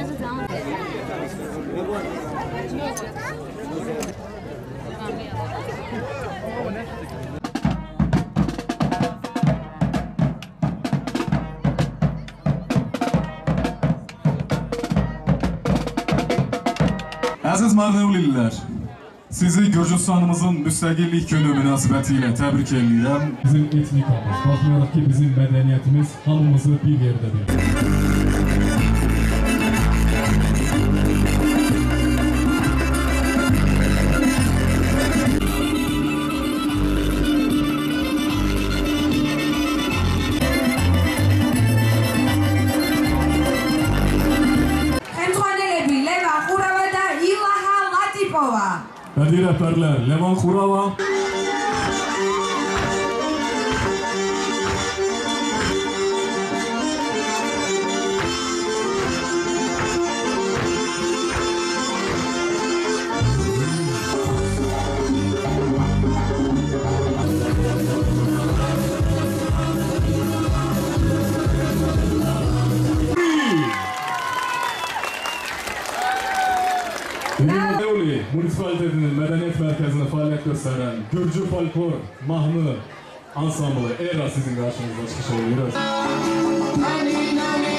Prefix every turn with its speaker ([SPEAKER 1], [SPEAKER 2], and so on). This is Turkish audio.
[SPEAKER 1] Aziz Marnevliler, sizi Gürcistanımızın müstakillik günü münasibətilə təbrik edirəm.
[SPEAKER 2] Bizim etnikamız, baxmayaraq ki, bizim mədəniyyətimiz hamımızı bir yerdə
[SPEAKER 3] Jakoba! Ez dira
[SPEAKER 2] perler, lemon jurraba! Xurava, Devli Munisipalitetinin Mədəniyyət Mərkəzində fəaliyyət göstərən Gürcü Folklor Mahnı Ansamblı ERA sizin qarşınızda çıxış ediyoruz.
[SPEAKER 3] Ani